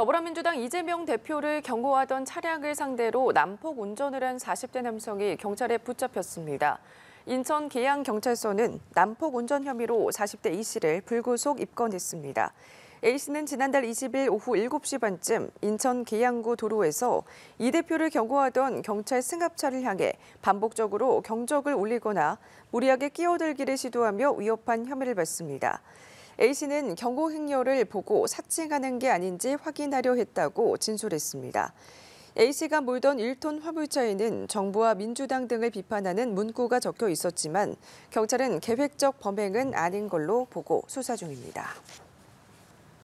더불어민주당 이재명 대표를 경고하던 차량을 상대로 난폭 운전을 한 40대 남성이 경찰에 붙잡혔습니다. 인천 계양경찰서는 난폭 운전 혐의로 40대 이 씨를 불구속 입건했습니다. A 씨는 지난달 20일 오후 7시 반쯤 인천 계양구 도로에서 이 대표를 경고하던 경찰 승합차를 향해 반복적으로 경적을 울리거나 무리하게 끼어들기를 시도하며 위협한 혐의를 받습니다. A 씨는 경고 행렬을 보고 사칭하는 게 아닌지 확인하려 했다고 진술했습니다. A 씨가 몰던 1톤 화물차에는 정부와 민주당 등을 비판하는 문구가 적혀 있었지만 경찰은 계획적 범행은 아닌 걸로 보고 수사 중입니다.